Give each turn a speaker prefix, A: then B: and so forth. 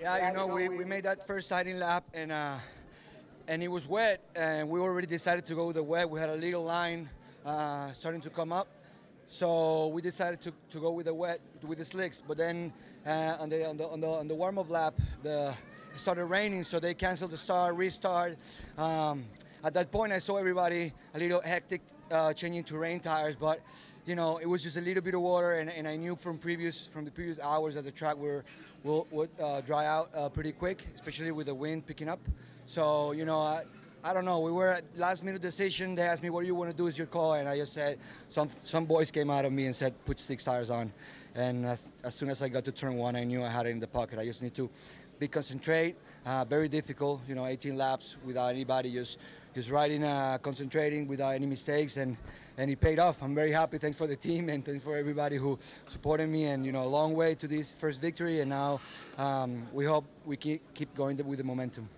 A: Yeah, you know, we, we made that first sighting lap and uh, and it was wet, and we already decided to go with the wet. We had a little line uh, starting to come up, so we decided to, to go with the wet with the slicks. But then uh, on the on the on the, on the warm up lap, the it started raining, so they canceled the start, restart. Um, at that point, I saw everybody a little hectic, uh, changing to rain tires, but you know, it was just a little bit of water, and, and I knew from previous from the previous hours that the track were, will would uh, dry out uh, pretty quick, especially with the wind picking up. So you know, I, I don't know. We were at last minute decision. They asked me, "What do you want to do?" Is your call, and I just said, some some boys came out of me and said, "Put slick tires on." And as, as soon as I got to turn one, I knew I had it in the pocket. I just need to be concentrate. Uh, very difficult, you know, 18 laps without anybody just just riding, uh, concentrating without any mistakes, and and it paid off. I'm very happy. Thanks for the team and thanks for everybody who supported me. And you know, a long way to this first victory, and now um, we hope we keep keep going with the momentum.